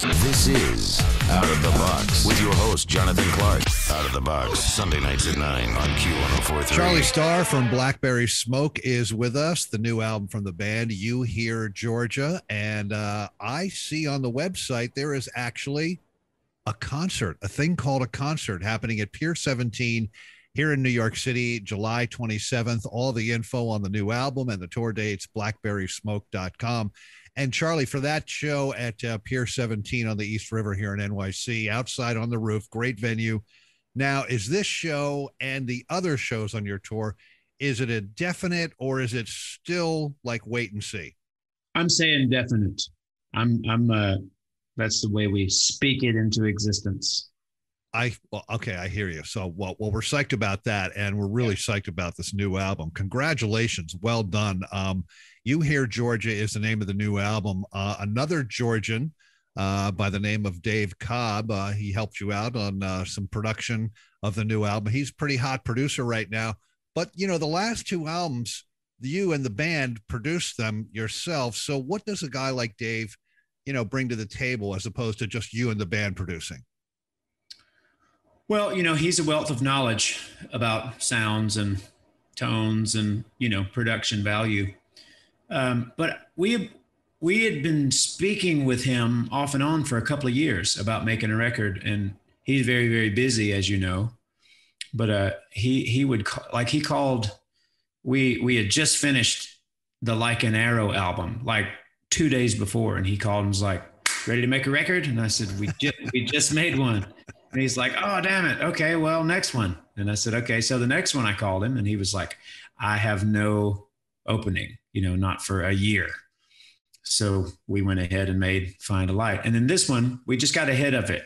This is Out of the Box with your host, Jonathan Clark. Out of the Box, Sunday nights at 9 on Q1043. Charlie Starr from Blackberry Smoke is with us, the new album from the band, You Hear Georgia. And uh, I see on the website there is actually a concert, a thing called a concert happening at Pier 17 here in New York City, July 27th. All the info on the new album and the tour dates, blackberrysmoke.com. And Charlie, for that show at uh, Pier 17 on the East River here in NYC, outside on the roof, great venue. Now, is this show and the other shows on your tour, is it a definite or is it still like wait and see? I'm saying definite. I'm I'm uh that's the way we speak it into existence. I well, okay, I hear you. So well, well, we're psyched about that, and we're really psyched about this new album. Congratulations, well done. Um, you hear Georgia is the name of the new album. Uh, another Georgian uh, by the name of Dave Cobb. Uh, he helped you out on uh, some production of the new album. He's pretty hot producer right now. But you know, the last two albums, you and the band produced them yourself. So what does a guy like Dave, you know, bring to the table as opposed to just you and the band producing? Well, you know, he's a wealth of knowledge about sounds and tones and you know production value. Um, but we we had been speaking with him off and on for a couple of years about making a record, and he's very very busy, as you know. But uh, he he would call, like he called. We we had just finished the Like an Arrow album, like two days before, and he called and was like, "Ready to make a record?" And I said, "We just we just made one." And he's like, oh, damn it. Okay, well, next one. And I said, okay. So the next one I called him and he was like, I have no opening, you know, not for a year. So we went ahead and made Find a Light. And then this one, we just got ahead of it.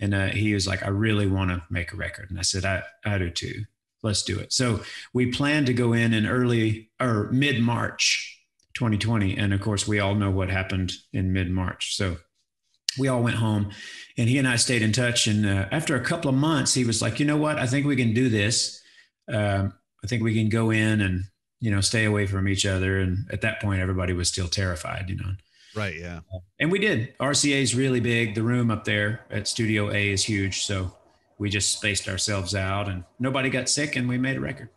And uh, he was like, I really want to make a record. And I said, I, I do too. Let's do it. So we planned to go in in early or mid March 2020. And of course, we all know what happened in mid March. So we all went home and he and I stayed in touch. And uh, after a couple of months, he was like, you know what? I think we can do this. Um, I think we can go in and, you know, stay away from each other. And at that point, everybody was still terrified, you know. Right. Yeah. And we did. RCA is really big. The room up there at Studio A is huge. So we just spaced ourselves out and nobody got sick and we made a record.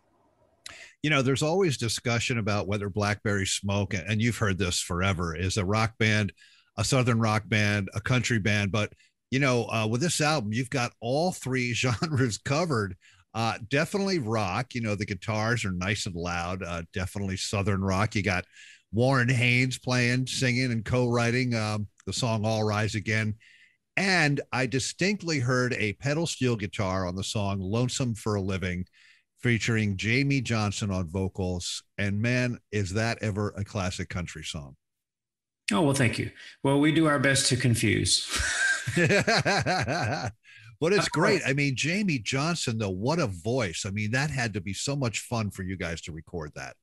You know, there's always discussion about whether Blackberry Smoke, and you've heard this forever, is a rock band a southern rock band, a country band. But you know, uh, with this album, you've got all three genres covered. Uh, definitely rock. You know, the guitars are nice and loud. Uh, definitely southern rock. You got Warren Haynes playing, singing, and co-writing um, the song "All Rise Again." And I distinctly heard a pedal steel guitar on the song "Lonesome for a Living." featuring Jamey Johnson on vocals. And man, is that ever a classic country song? Oh, well, thank you. Well, we do our best to confuse. but it's great. I mean, Jamey Johnson, though, what a voice. I mean, that had to be so much fun for you guys to record that.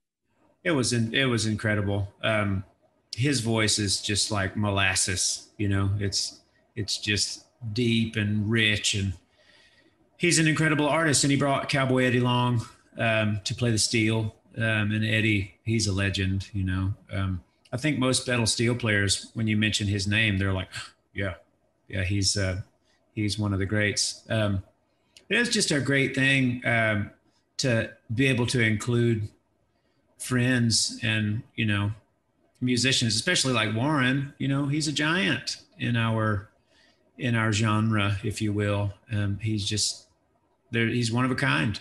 It was in, it was incredible. Um, his voice is just like molasses, you know, it's it's just deep and rich and he's an incredible artist and he brought Cowboy Eddie Long um, to play the steel. Um, and Eddie, he's a legend, you know. Um, I think most pedal steel players, when you mention his name, they're like, yeah, yeah, he's uh, he's one of the greats. Um, it's just a great thing um, to be able to include friends and you know musicians, especially like Warren. You know, he's a giant in our in our genre, if you will. Um, he's just there. He's one of a kind.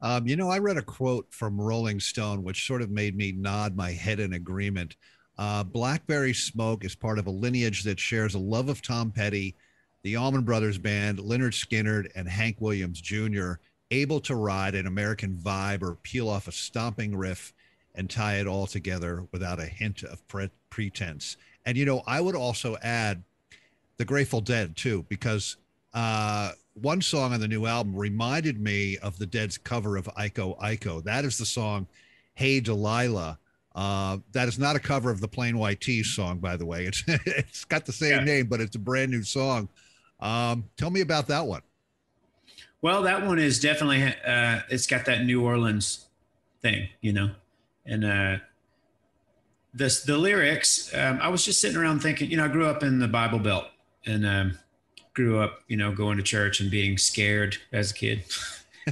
Um, you know, I read a quote from Rolling Stone, which sort of made me nod my head in agreement. Uh, Blackberry Smoke is part of a lineage that shares a love of Tom Petty, the Allman Brothers Band, Lynyrd Skynyrd, and Hank Williams Jr., able to ride an American vibe or peel off a stomping riff and tie it all together without a hint of pre- pretense. And, you know, I would also add the Grateful Dead, too, because uh, one song on the new album reminded me of the Dead's cover of Iko Iko. That is the song Hey Delilah. Uh, that is not a cover of the Plain White T's song, by the way. It's it's got the same yeah. name, but it's a brand new song. Um, tell me about that one. Well, that one is definitely uh, it's got that New Orleans thing, you know, and uh, this the lyrics. Um, I was just sitting around thinking. You know, I grew up in the Bible Belt and um, grew up, you know, going to church and being scared as a kid.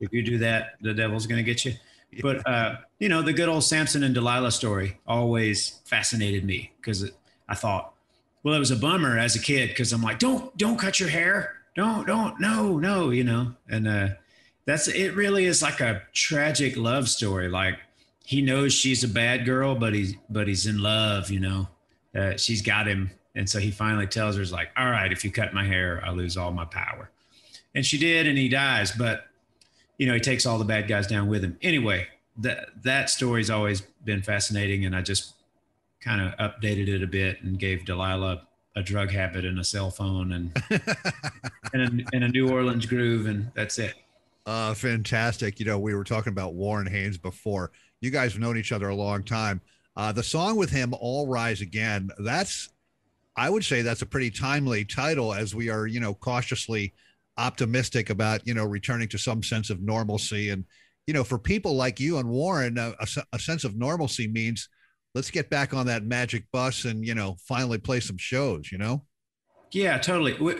if you do that, the devil's going to get you. But uh, you know, the good old Samson and Delilah story always fascinated me because I thought, well, it was a bummer as a kid because I'm like, don't don't cut your hair, don't don't no no, you know, and uh, that's it. Really is like a tragic love story. Like he knows she's a bad girl, but he's but he's in love, you know. Uh, she's got him, and so he finally tells her, "Like, all right, if you cut my hair, I lose all my power." And she did, and he dies, but you know, he takes all the bad guys down with him. Anyway, that that story's always been fascinating, and I just kind of updated it a bit and gave Delilah a drug habit and a cell phone and and, a, and a New Orleans groove, and that's it. Uh, fantastic. You know, we were talking about Warren Haynes before. You guys have known each other a long time. Uh, the song with him, All Rise Again, that's, I would say that's a pretty timely title as we are, you know, cautiously optimistic about you know returning to some sense of normalcy. And you know for people like you and warren a, a, sense of normalcy means let's get back on that magic bus and you know finally play some shows you know? Yeah totally. We,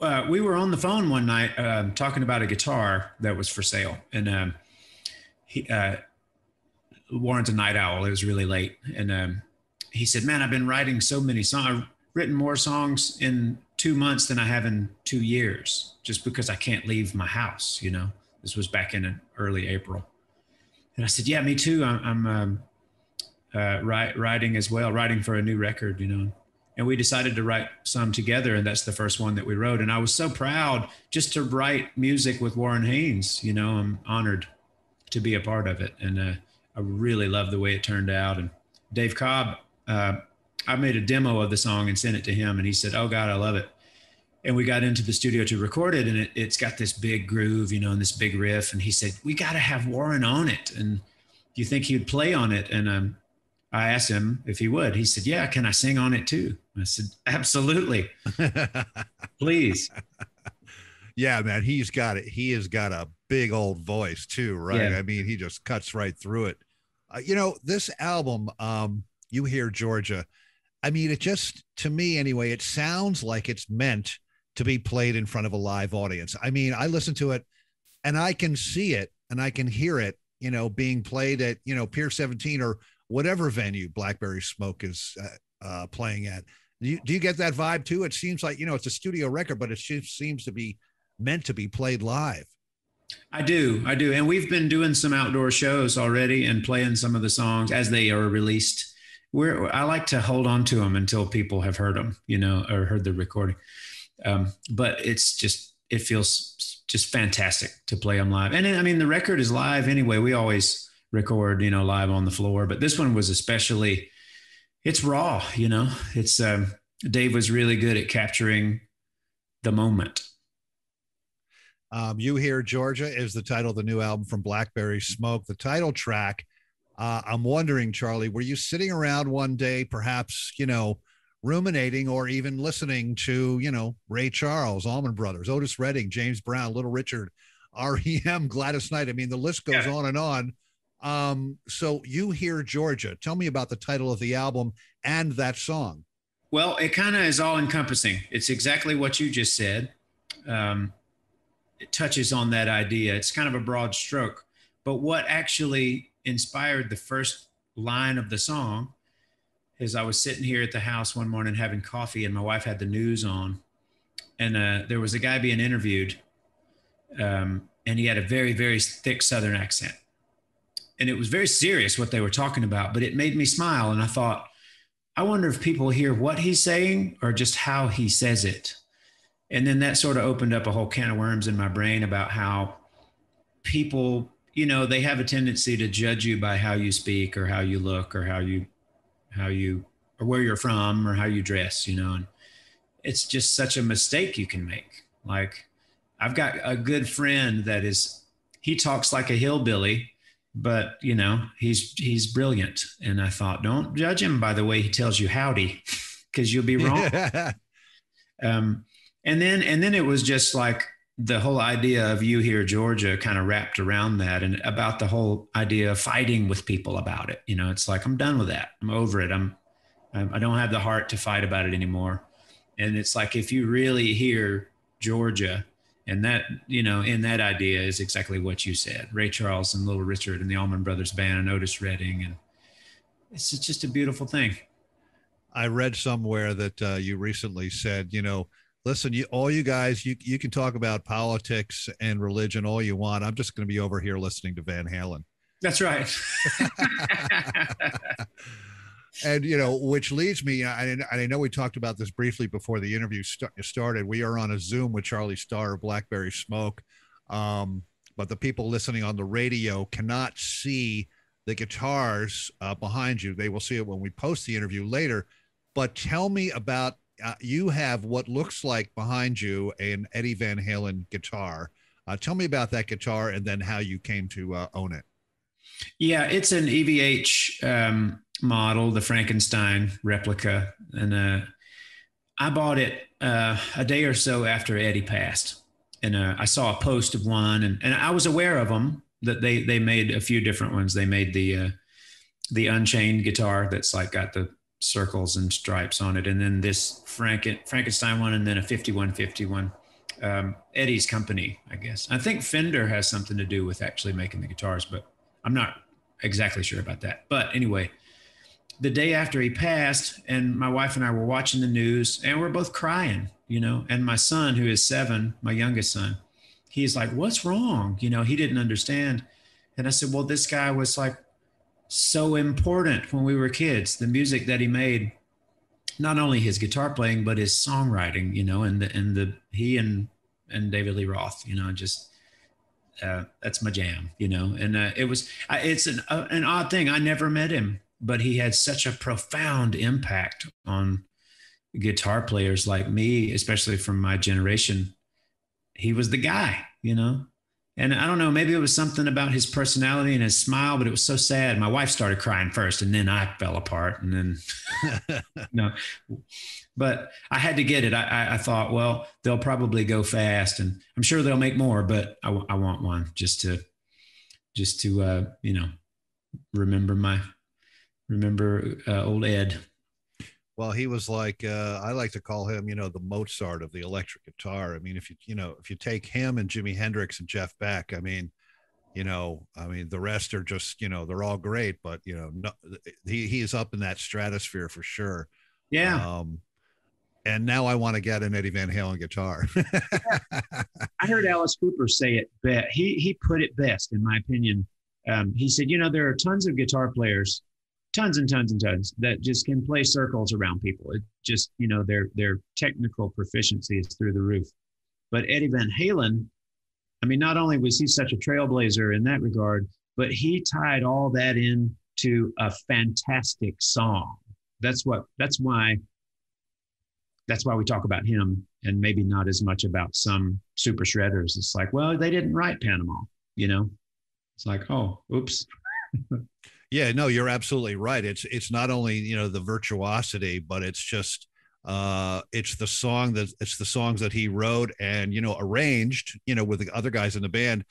uh, we were on the phone one night um, talking about a guitar that was for sale. And um, he, uh, warren's a night owl. It was really late. And um, he said man i've been writing so many songs written more songs in two months than I have in two years, just because I can't leave my house. You know, this was back in early April, and I said, "Yeah, me too. I'm, I'm um, uh, writing as well, writing for a new record." You know, and we decided to write some together, and that's the first one that we wrote. And I was so proud just to write music with Warren Haynes. You know, I'm honored to be a part of it, and uh, I really love the way it turned out. And Dave Cobb. Uh, I made a demo of the song and sent it to him, and he said, "Oh God, I love it." And we got into the studio to record it, and it, has got this big groove, you know, and this big riff. And he said, "We got to have Warren on it." And do you think he would play on it? And um, I asked him if he would. He said, "Yeah, can I sing on it too?" I said, "Absolutely, please." Yeah, man, he's got it. He has got a big old voice too, right? Yeah. I mean, he just cuts right through it. Uh, you know, this album, um, you hear Georgia I mean, it just, to me anyway, it sounds like it's meant to be played in front of a live audience. I mean, I listen to it and I can see it and I can hear it, you know, being played at, you know, Pier 17 or whatever venue Blackberry Smoke is uh, uh, playing at. Do you, do you get that vibe too? It seems like, you know, it's a studio record, but it seems to be meant to be played live. I do. I do. And we've been doing some outdoor shows already and playing some of the songs as they are released we're I like to hold on to them until people have heard them, you know, or heard the recording. Um, but it's just it feels just fantastic to play them live. And I mean, the record is live anyway. We always record, you know, live on the floor, but this one was especially it's raw, you know. It's um, Dave was really good at capturing the moment. Um, you Hear Georgia is the title of the new album from Blackberry Smoke. The title track uh, I'm wondering, Charlie, were you sitting around one day, perhaps, you know, ruminating or even listening to, you know, Ray Charles, Allman Brothers, Otis Redding, James Brown, Little Richard, REM, Gladys Knight. I mean, the list goes yeah. on and on. Um, so you hear Georgia. Tell me about the title of the album and that song. Well, it kind of is all encompassing. It's exactly what you just said. Um, it touches on that idea. It's kind of a broad stroke. But what actually inspired the first line of the song is I was sitting here at the house one morning having coffee, and my wife had the news on, and uh, there was a guy being interviewed, um, and he had a very very thick Southern accent, and it was very serious what they were talking about, but it made me smile, and I thought, I wonder if people hear what he's saying or just how he says it, and then that sort of opened up a whole can of worms in my brain about how people you know they have a tendency to judge you by how you speak or how you look or how you how you or where you're from or how you dress you know and it's just such a mistake you can make. Like i've got a good friend that is he talks like a hillbilly but you know he's he's brilliant. And i thought don't judge him by the way he tells you howdy because you'll be wrong. Um and then and then it was just like the whole idea of you hear georgia kind of wrapped around that and about the whole idea of fighting with people about it. You know it's like i'm done with that. I'm over it. I'm i don't have the heart to fight about it anymore. And it's like if you really hear georgia and that you know in that idea is exactly what you said ray charles and little richard and the allman brothers band and otis redding. And it's just a beautiful thing. I read somewhere that uh, you recently said you know listen, you all you guys, you you can talk about politics and religion all you want. I'm just going to be over here listening to Van Halen. That's right. and you know, which leads me, and I know we talked about this briefly before the interview st- started. We are on a Zoom with Charlie Starr of Blackberry Smoke, um, but the people listening on the radio cannot see the guitars uh, behind you. They will see it when we post the interview later. But tell me about uh, you have what looks like behind you an Eddie Van Halen guitar. Uh, tell me about that guitar and then how you came to uh, own it. Yeah, it's an EVH um, model, the Frankenstein replica, and uh, I bought it uh, a day or so after Eddie passed, and uh, I saw a post of one, and, and I was aware of them that they they made a few different ones. They made the the Unchained guitar that's like got the circles and stripes on it, and then this Franken, Frankenstein one, and then a 5151. Um, Eddie's company, I guess. I think Fender has something to do with actually making the guitars, but I'm not exactly sure about that. But anyway, the day after he passed, and my wife and I were watching the news, and we're both crying, you know. And my son, who is seven, my youngest son, he's like, "What's wrong?" You know, he didn't understand. And I said, "Well, this guy was like so important when we were kids. The music that he made, not only his guitar playing, but his songwriting, you know, and the, and the, he and, and David Lee Roth, you know, just, uh, that's my jam, you know, and uh, it was, it's an, uh, an odd thing. I never met him, but he had such a profound impact on guitar players like me, especially from my generation. He was the guy, you know, and I don't know, maybe it was something about his personality and his smile, but it was so sad. My wife started crying first, and then I fell apart. And then, no, but I had to get it. I, I, thought, well, they'll probably go fast, and I'm sure they'll make more, but I, I want one just to, just to, uh, you know, remember my, remember uh, old Ed. Well, he was like uh, I like to call him, you know, the Mozart of the electric guitar. I mean, if you you know if you take him and Jimi Hendrix and Jeff Beck, I mean, you know, I mean the rest are just you know they're all great, but you know, no, he he's up in that stratosphere for sure. Yeah. Um, and now I want to get an Eddie Van Halen guitar. I heard Alice Cooper say it best. He he put it best, in my opinion. Um, he said, you know, there are tons of guitar players tons and tons and tons that just can play circles around people. It just, you know, their their technical proficiency is through the roof. But Eddie Van Halen, I mean, not only was he such a trailblazer in that regard, but he tied all that in to a fantastic song. That's what that's why that's why we talk about him and maybe not as much about some super shredders. It's like, well, they didn't write Panama, you know? It's like, oh, oops. Yeah, no, you're absolutely right. It's it's not only you know the virtuosity, but it's just uh it's the song that it's the songs that he wrote and you know arranged you know with the other guys in the band.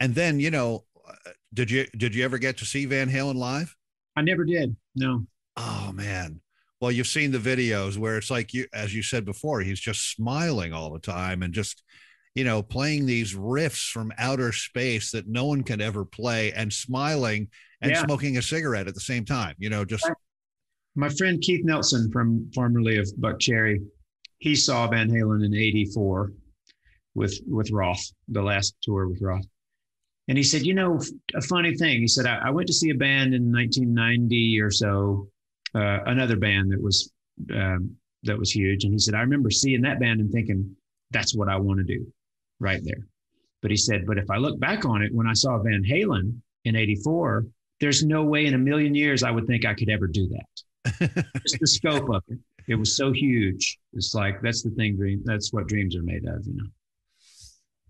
And then you know uh, did you did you ever get to see van halen live? I never did no. Oh man. Well you've seen the videos where it's like you as you said before he's just smiling all the time and just you know playing these riffs from outer space that no one can ever play and smiling and yeah. smoking a cigarette at the same time. You know, just my friend Keith Nelson from formerly of Buckcherry, he saw Van Halen in '84 with with Roth, the last tour with Roth, and he said, you know, a funny thing. He said, I, I went to see a band in 1990 or so, uh, another band that was um, that was huge, and he said, I remember seeing that band and thinking, that's what I want to do, right there. But he said, but if I look back on it, when I saw Van Halen in '84 there's no way in a million years I would think I could ever do that. Just the scope of it. It was so huge. It's like that's the thing. Dream. That's what dreams are made of. You know.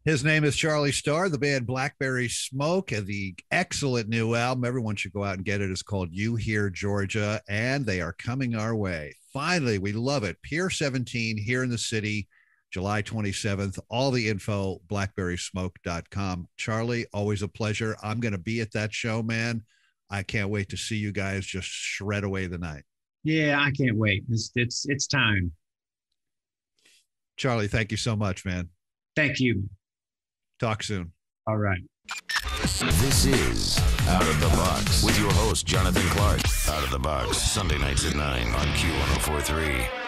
His name is Charlie Starr. The band Blackberry Smoke and the excellent new album. Everyone should go out and get it. It's called You Hear Georgia, and they are coming our way. Finally, we love it. Pier 17 here in the city. July 27th. All the info, blackberrysmoke.com. Charlie, always a pleasure. I'm going to be at that show, man. I can't wait to see you guys just shred away the night. Yeah, I can't wait. It's it's it's time. Charlie, thank you so much, man. Thank you. Talk soon. All right. This is Out of the Box with your host, Jonathan Clark. Out of the Box, Sunday nights at 9 on Q1043.